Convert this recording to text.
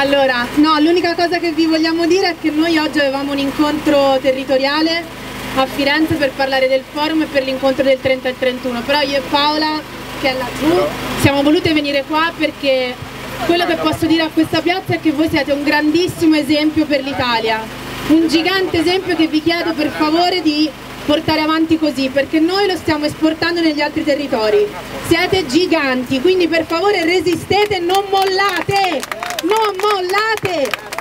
Allora, no, l'unica cosa che vi vogliamo dire è che noi oggi avevamo un incontro territoriale a Firenze per parlare del forum e per l'incontro del 30 e 31, però io e Paola, che è laggiù, siamo volute venire qua perché quello che posso dire a questa piazza è che voi siete un grandissimo esempio per l'Italia, un gigante esempio che vi chiedo per favore di portare avanti così perché noi lo stiamo esportando negli altri territori. Siete giganti quindi per favore resistete non mollate non mollate